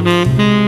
Música